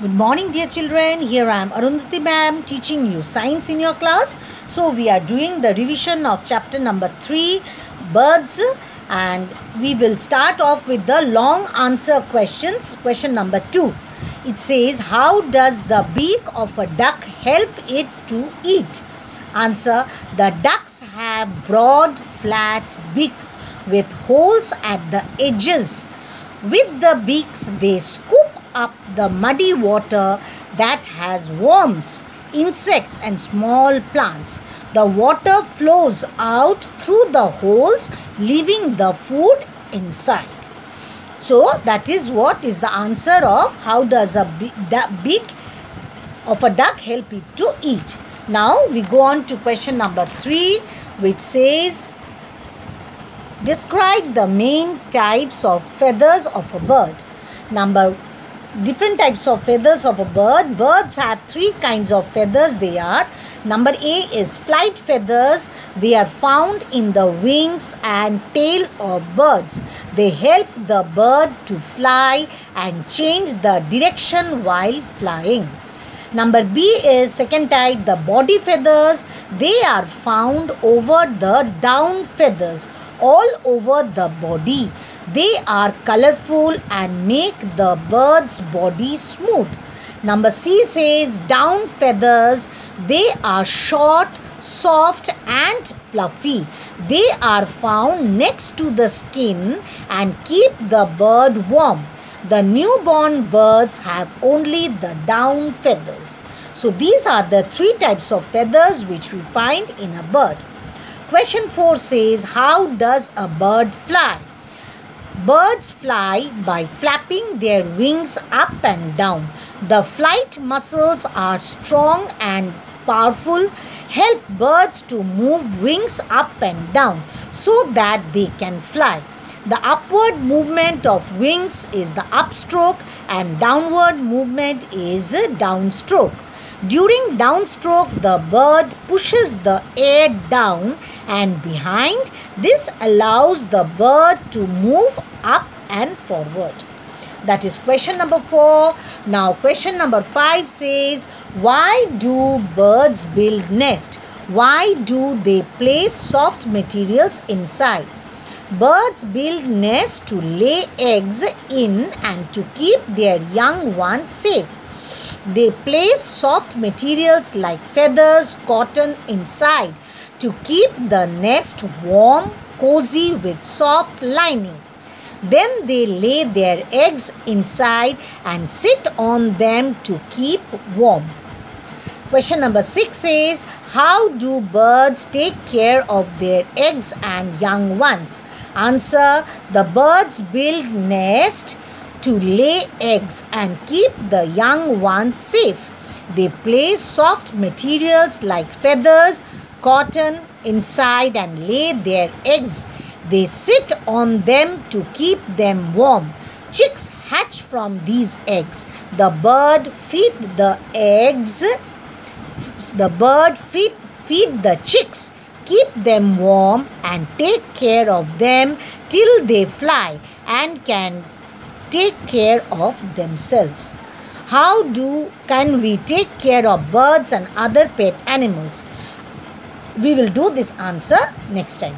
Good morning, dear children. Here I am Arundhati ma'am teaching you science in your class. So, we are doing the revision of chapter number 3 birds and we will start off with the long answer questions. Question number 2. It says, How does the beak of a duck help it to eat? Answer The ducks have broad, flat beaks with holes at the edges. With the beaks, they scoop up the muddy water that has worms, insects, and small plants. The water flows out through the holes, leaving the food inside. So, that is what is the answer of how does a beak of a duck help it to eat. Now, we go on to question number 3, which says, Describe the main types of feathers of a bird. Number different types of feathers of a bird. Birds have three kinds of feathers. They are number A is flight feathers. They are found in the wings and tail of birds. They help the bird to fly and change the direction while flying. Number B is second type the body feathers. They are found over the down feathers all over the body. They are colorful and make the bird's body smooth. Number C says down feathers. They are short, soft and fluffy. They are found next to the skin and keep the bird warm. The newborn birds have only the down feathers. So these are the three types of feathers which we find in a bird. Question 4 says, How does a bird fly? Birds fly by flapping their wings up and down. The flight muscles are strong and powerful, help birds to move wings up and down so that they can fly. The upward movement of wings is the upstroke and downward movement is downstroke. During downstroke, the bird pushes the air down and behind. This allows the bird to move up and forward. That is question number 4. Now question number 5 says, why do birds build nest? Why do they place soft materials inside? Birds build nests to lay eggs in and to keep their young ones safe. They place soft materials like feathers, cotton inside to keep the nest warm, cozy with soft lining. Then they lay their eggs inside and sit on them to keep warm. Question number 6 is How do birds take care of their eggs and young ones? Answer The birds build nest to lay eggs and keep the young ones safe. They place soft materials like feathers, cotton inside and lay their eggs. They sit on them to keep them warm. Chicks hatch from these eggs. The bird feed the eggs. The bird feed, feed the chicks, keep them warm and take care of them till they fly and can take care of themselves. How do can we take care of birds and other pet animals? We will do this answer next time.